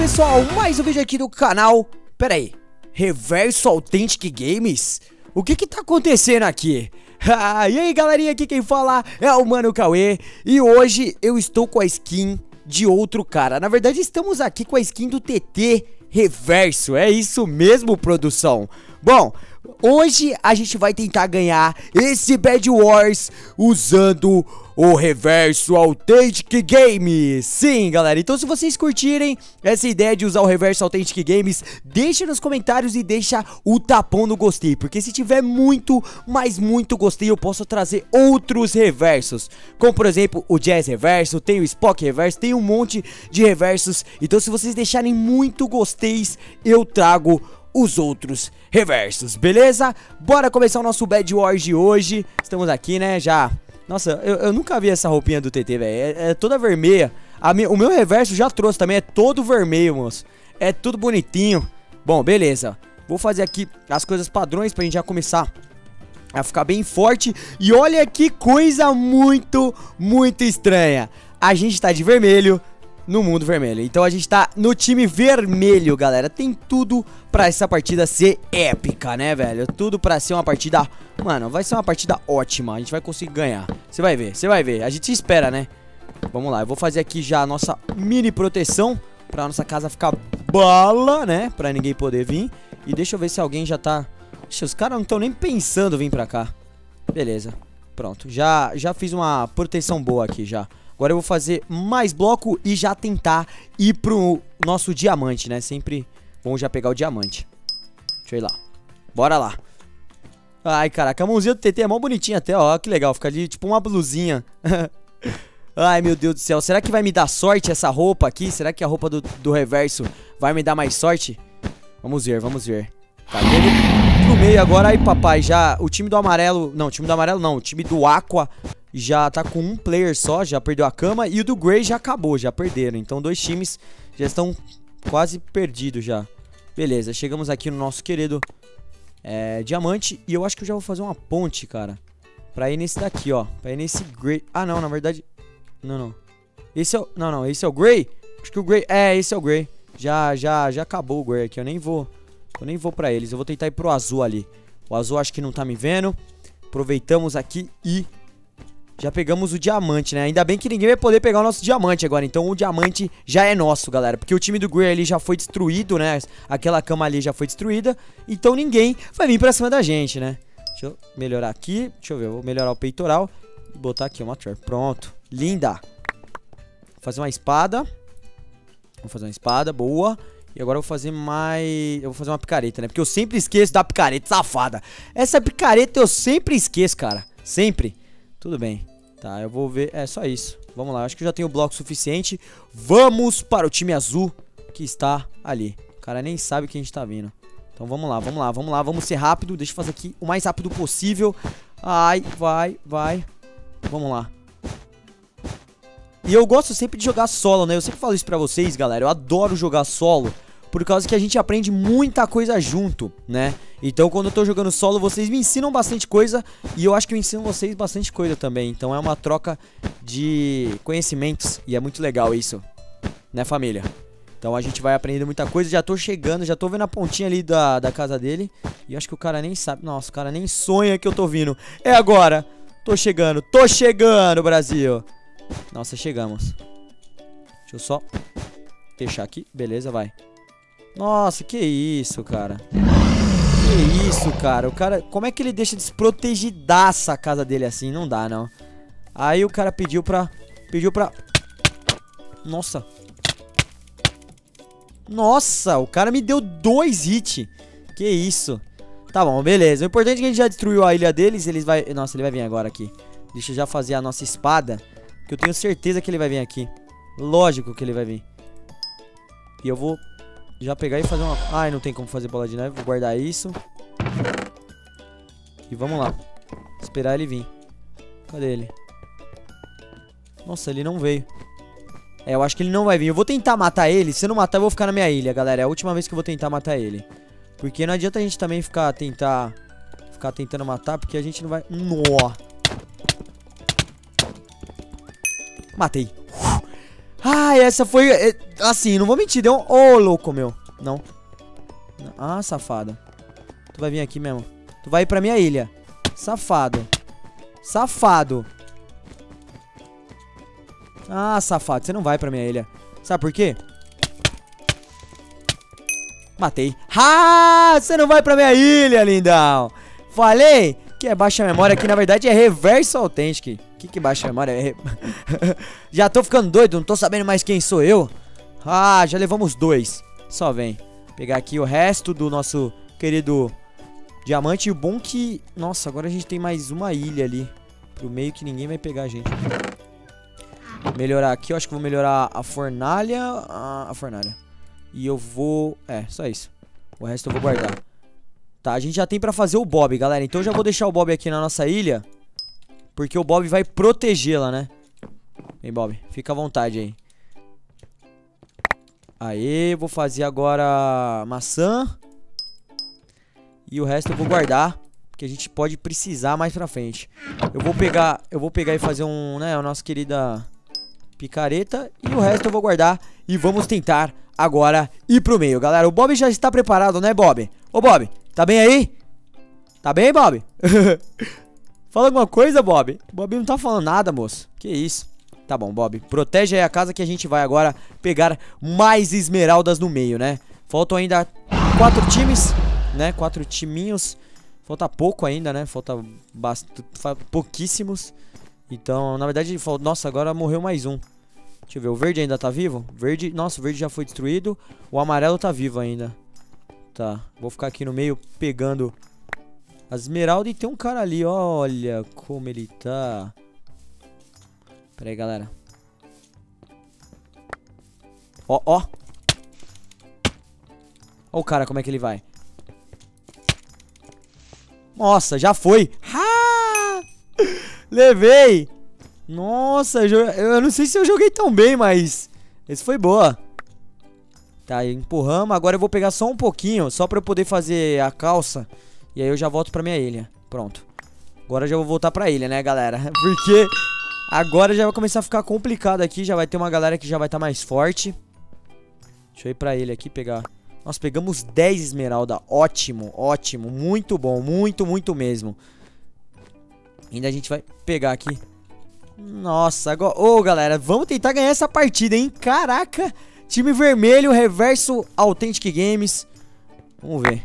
pessoal, mais um vídeo aqui do canal. Pera aí, Reverso Authentic Games? O que que tá acontecendo aqui? Ah, e aí, galerinha, aqui quem fala é o Mano Cauê E hoje eu estou com a skin de outro cara Na verdade, estamos aqui com a skin do TT Reverso É isso mesmo, produção Bom, hoje a gente vai tentar ganhar esse Bad Wars usando o Reverso Authentic Games. Sim, galera, então se vocês curtirem essa ideia de usar o Reverso Authentic Games, deixa nos comentários e deixa o tapão no gostei, porque se tiver muito, mas muito gostei, eu posso trazer outros reversos, como por exemplo o Jazz Reverso, tem o Spock Reverso, tem um monte de reversos, então se vocês deixarem muito gosteis, eu trago os outros reversos, beleza? Bora começar o nosso Bad Wars de hoje. Estamos aqui, né, já... Nossa, eu, eu nunca vi essa roupinha do TT, velho. É, é, toda vermelha. Mi, o meu reverso já trouxe também, é todo vermelho, moço. É tudo bonitinho. Bom, beleza. Vou fazer aqui as coisas padrões pra gente já começar a ficar bem forte. E olha que coisa muito, muito estranha. A gente tá de vermelho, no mundo vermelho. Então a gente tá no time vermelho, galera. Tem tudo pra essa partida ser épica, né, velho? Tudo pra ser uma partida... Mano, vai ser uma partida ótima. A gente vai conseguir ganhar. Você vai ver, você vai ver. A gente espera, né? Vamos lá, eu vou fazer aqui já a nossa mini proteção pra nossa casa ficar bala, né? Pra ninguém poder vir. E deixa eu ver se alguém já tá... Os caras não estão nem pensando vir pra cá. Beleza. Pronto, já, já fiz uma proteção boa aqui já. Agora eu vou fazer mais bloco e já tentar ir pro nosso diamante, né? Sempre bom já pegar o diamante. Deixa eu ir lá. Bora lá. Ai, caraca, a mãozinha do TT é mó bonitinha até, ó. Que legal, fica ali tipo uma blusinha. Ai, meu Deus do céu. Será que vai me dar sorte essa roupa aqui? Será que a roupa do, do reverso vai me dar mais sorte? Vamos ver, vamos ver. Tá dele pro meio agora. Aí, papai, já... O time do amarelo... Não, o time do amarelo não. O time do Aqua já tá com um player só, já perdeu a cama. E o do Grey já acabou, já perderam. Então dois times já estão quase perdidos já. Beleza, chegamos aqui no nosso querido é, diamante. E eu acho que eu já vou fazer uma ponte, cara. Pra ir nesse daqui, ó. Pra ir nesse Grey. Ah, não, na verdade... Não, não. Esse é o... Não, não, esse é o Grey? Acho que o Grey... É, esse é o Grey. Já, já, já acabou o Grey aqui. Eu nem vou... Eu nem vou pra eles. Eu vou tentar ir pro azul ali. O azul acho que não tá me vendo. Aproveitamos aqui e já pegamos o diamante, né? Ainda bem que ninguém vai poder pegar o nosso diamante agora. Então o diamante já é nosso, galera. Porque o time do Grey ali já foi destruído, né? Aquela cama ali já foi destruída. Então ninguém vai vir pra cima da gente, né? Deixa eu melhorar aqui. Deixa eu ver, eu vou melhorar o peitoral. E botar aqui uma trap. Pronto. Linda. Vou fazer uma espada. Vou fazer uma espada, boa. E agora eu vou fazer mais... Eu vou fazer uma picareta, né? Porque eu sempre esqueço da picareta safada. Essa picareta eu sempre esqueço, cara. Sempre. Tudo bem. Tá, eu vou ver... É, só isso. Vamos lá, acho que eu já tenho bloco suficiente. Vamos para o time azul que está ali. O cara nem sabe que a gente tá vindo. Então vamos lá, vamos lá, vamos lá. Vamos ser rápido. Deixa eu fazer aqui o mais rápido possível. Ai, vai, vai. Vamos lá. E eu gosto sempre de jogar solo, né? Eu sempre falo isso pra vocês, galera. Eu adoro jogar solo. Por causa que a gente aprende muita coisa junto, né? Então quando eu tô jogando solo, vocês me ensinam bastante coisa e eu acho que eu ensino vocês bastante coisa também. Então é uma troca de conhecimentos e é muito legal isso, né família? Então a gente vai aprendendo muita coisa, já tô chegando, já tô vendo a pontinha ali da, da casa dele E acho que o cara nem sabe, nossa, o cara nem sonha que eu tô vindo. É agora, tô chegando, tô chegando Brasil. Nossa, chegamos. Deixa eu só fechar aqui, beleza, vai Nossa, que isso, cara que isso, cara? O cara... Como é que ele deixa desprotegidaça a casa dele assim? Não dá, não. Aí o cara pediu pra... Pediu pra... Nossa. Nossa, o cara me deu dois hits. Que isso. Tá bom, beleza. O importante é que a gente já destruiu a ilha deles. Eles vai... Nossa, ele vai vir agora aqui. Deixa eu já fazer a nossa espada. Que eu tenho certeza que ele vai vir aqui. Lógico que ele vai vir. E eu vou já pegar e fazer uma... Ai, não tem como fazer bola de neve. Vou guardar isso. E vamos lá. Esperar ele vir. Cadê ele? Nossa, ele não veio. É, eu acho que ele não vai vir. Eu vou tentar matar ele. Se eu não matar, eu vou ficar na minha ilha, galera. É a última vez que eu vou tentar matar ele. Porque não adianta a gente também ficar tentar... Ficar tentando matar, porque a gente não vai... Nó! Matei. Ah, essa foi... é, Assim, não vou mentir, deu um... Ô, louco, meu. Não. Ah, safado. Tu vai vir aqui mesmo. Tu vai ir pra minha ilha. Safado. Safado. Ah, safado. Você não vai pra minha ilha. Sabe por quê? Matei. Ah, você não vai pra minha ilha, lindão. Falei que é baixa memória, que na verdade é reverso authentic. Que que baixa memória? É já tô ficando doido, não tô sabendo mais quem sou eu. Ah, já levamos dois. Só vem. Pegar aqui o resto do nosso querido diamante. E o bom que... Nossa, agora a gente tem mais uma ilha ali. Pro meio que ninguém vai pegar a gente. Melhorar aqui, eu acho que vou melhorar a fornalha. A, a fornalha. E eu vou... É, só isso. O resto eu vou guardar. Tá, a gente já tem pra fazer o Bob, galera. Então eu já vou deixar o Bob aqui na nossa ilha. Porque o Bob vai protegê-la, né? Vem, Bob. Fica à vontade aí. Aê, vou fazer agora maçã. E o resto eu vou guardar. Que a gente pode precisar mais pra frente. Eu vou pegar, eu vou pegar e fazer um, né, a nossa querida picareta. E o resto eu vou guardar. E vamos tentar agora ir pro meio, galera. O Bob já está preparado, né, Bob? Ô, Bob, tá bem aí? Tá bem, Bob? Fala alguma coisa, Bob? Bob não tá falando nada, moço. Que isso? Tá bom, Bob. Protege aí a casa que a gente vai agora pegar mais esmeraldas no meio, né? Faltam ainda quatro times, né? Quatro timinhos. Falta pouco ainda, né? Falta bastante, pouquíssimos. Então, na verdade, nossa, agora morreu mais um. Deixa eu ver, o verde ainda tá vivo? Verde, nossa, o verde já foi destruído. O amarelo tá vivo ainda. Tá, vou ficar aqui no meio pegando as esmeraldas. E tem um cara ali, olha como ele tá. Pera aí, galera. Ó, ó. Ó o cara, como é que ele vai. Nossa, já foi. Ha! Levei. Nossa, eu não sei se eu joguei tão bem, mas... Esse foi boa. Tá, empurramos. Agora eu vou pegar só um pouquinho, só pra eu poder fazer a calça. E aí eu já volto pra minha ilha. Pronto. Agora já vou voltar pra ilha, né, galera? Porque agora já vai começar a ficar complicado aqui. Já vai ter uma galera que já vai estar tá mais forte. Deixa eu ir pra ilha aqui pegar... Nós pegamos 10 esmeralda. Ótimo, ótimo. Muito bom, muito, muito mesmo. Ainda a gente vai pegar aqui. Nossa, agora... Ô, oh, galera, vamos tentar ganhar essa partida, hein? Caraca! Time vermelho, reverso Authentic Games. Vamos ver.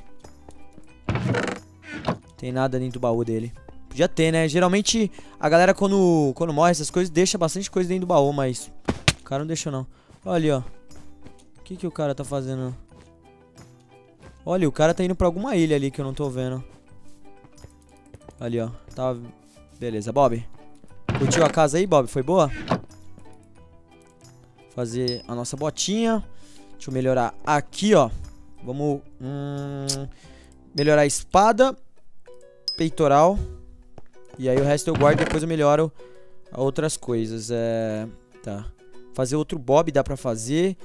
Tem nada dentro do baú dele. Podia ter, né? Geralmente a galera quando, quando morre essas coisas deixa bastante coisa dentro do baú, mas o cara não deixou não. Olha ali, ó. O que que o cara tá fazendo? Olha, o cara tá indo pra alguma ilha ali que eu não tô vendo. Ali, ó. Tá... Beleza, Bob. Curtiu a casa aí, Bob? Foi boa? Fazer a nossa botinha. Deixa eu melhorar aqui, ó. Vamos... Hum, melhorar a espada. Peitoral. E aí o resto eu guardo e depois eu melhoro outras coisas. É... Tá. Fazer outro Bob dá pra fazer.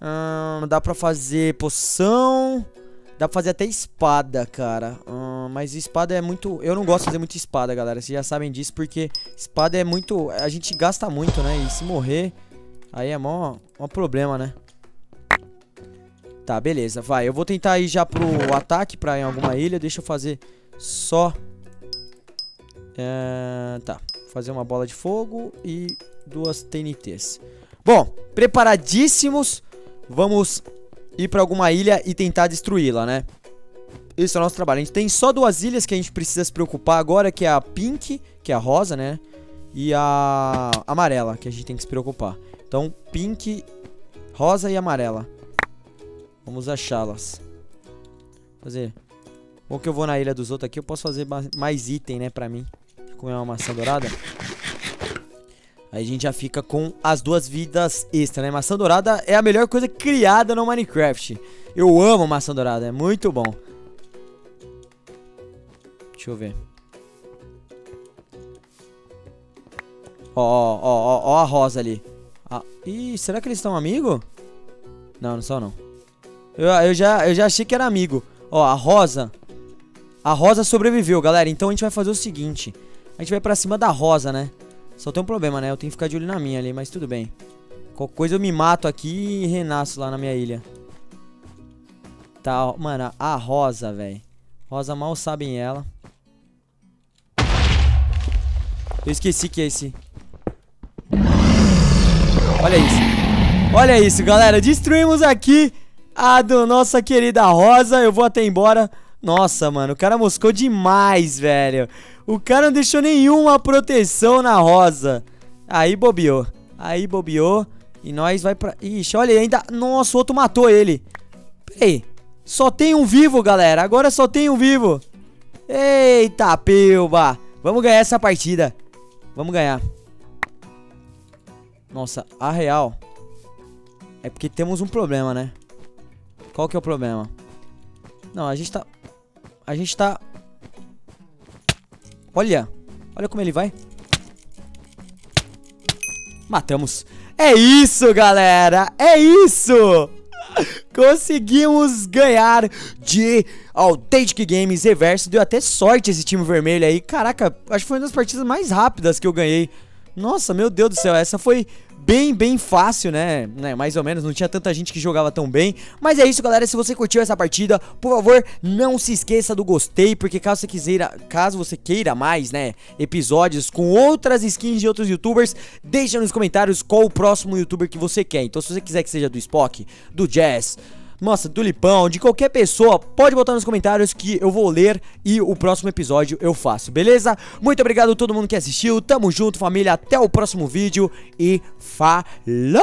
Hum, dá pra fazer poção... Dá pra fazer até espada, cara. Hum, mas espada é muito... Eu não gosto de fazer muito espada, galera. Vocês já sabem disso, porque espada é muito... A gente gasta muito, né? E se morrer, aí é mó, mó problema, né? Tá, beleza. Vai, eu vou tentar ir já pro ataque pra em alguma ilha. Deixa eu fazer só... É... Tá, fazer uma bola de fogo e duas TNTs. Bom, preparadíssimos. Vamos ir pra alguma ilha e tentar destruí-la, né? Esse é o nosso trabalho. A gente tem só duas ilhas que a gente precisa se preocupar agora, que é a Pink, que é a rosa, né? E a amarela, que a gente tem que se preocupar. Então, Pink, rosa e amarela. Vamos achá-las. Fazer. Bom que eu vou na ilha dos outros aqui, eu posso fazer mais item, né, pra mim. Comer uma maçã dourada. Aí a gente já fica com as duas vidas extra, né? Maçã dourada é a melhor coisa criada no Minecraft. Eu amo maçã dourada, é muito bom. Deixa eu ver. Ó, ó, ó, ó, a rosa ali. Ah, ih, será que eles estão amigos? Não, não são não. Eu, eu, já, eu já achei que era amigo. Ó, a rosa. A rosa sobreviveu, galera. Então a gente vai fazer o seguinte. A gente vai pra cima da rosa, né? Só tem um problema, né? Eu tenho que ficar de olho na minha ali, mas tudo bem. Qualquer coisa eu me mato aqui e renasço lá na minha ilha. Tá, mano, a Rosa, velho. Rosa mal sabem ela. Eu esqueci que é esse. Olha isso. Olha isso, galera. Destruímos aqui a do nossa querida Rosa. Eu vou até embora. Nossa, mano, o cara moscou demais, velho. O cara não deixou nenhuma proteção na Rosa. Aí bobeou. Aí bobeou. E nós vai pra... Ixi, olha, ainda... Nossa, o outro matou ele. Peraí. Só tem um vivo, galera. Agora só tem um vivo. Eita, pilba. Vamos ganhar essa partida. Vamos ganhar. Nossa, a real... É porque temos um problema, né? Qual que é o problema? Não, a gente tá... A gente tá... Olha. Olha como ele vai. Matamos. É isso, galera. É isso. Conseguimos ganhar de Authentic Games Reverso. Deu até sorte esse time vermelho aí. Caraca, acho que foi uma das partidas mais rápidas que eu ganhei. Nossa, meu Deus do céu, essa foi bem, bem fácil, né? né? Mais ou menos, não tinha tanta gente que jogava tão bem. Mas é isso, galera. Se você curtiu essa partida, por favor, não se esqueça do gostei, porque caso você quiser, caso você queira mais, né, episódios com outras skins de outros youtubers, deixa nos comentários qual o próximo youtuber que você quer. Então, se você quiser que seja do Spock, do Jazz, nossa, do Lipão, de qualquer pessoa, pode botar nos comentários que eu vou ler e o próximo episódio eu faço, beleza? Muito obrigado a todo mundo que assistiu, tamo junto família, até o próximo vídeo e falou!